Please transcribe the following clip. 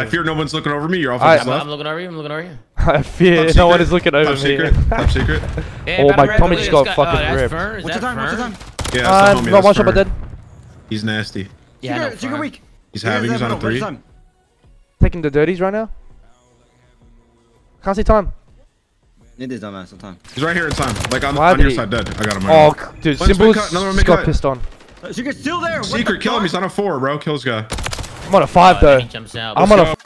I fear no one's looking over me. You're all I- focused I'm, left. I'm looking over you. I'm looking over you. I fear Top no one is looking over top me. Secret, top secret. Hey, Oh, my red, Tommy just it's got oh, fucking that's ripped. Fern. Is What's your time? What's your time? Yeah, Uh, that's not homie. one shot, but dead. He's nasty. Yeah, I know Secret, secret weak. He's Secret having. is He's on a three. your time? Taking the dirties right now. Can't see time. It is this dumbass some time. He's right here in time. Like on, Why on your he- side, dead. I got him. Oh, Right dude, One's Symbols another one just got pissed on. Uh, Secret's still there. now. Secret, the kill him. He's on a four, bro. Kills guy. I'm on a five, though. he jumps out. I'm on a